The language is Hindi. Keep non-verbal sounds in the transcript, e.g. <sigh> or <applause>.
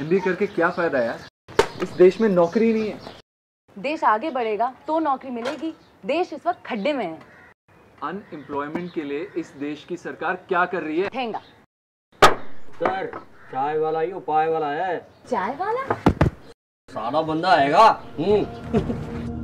एमबीए करके क्या फ़ायदा यार? इस देश में नौकरी नहीं है। देश आगे बढ़ेगा तो नौकरी मिलेगी। देश इस वक्त खड्डे में है। अनएम्प्लॉयमेंट के लिए इस देश की सरकार क्या कर रही है? ठेंगा। सर चाय वाला ही उपाय वाला है। चाय वाला? सारा बंदा आएगा। हम्म। <laughs>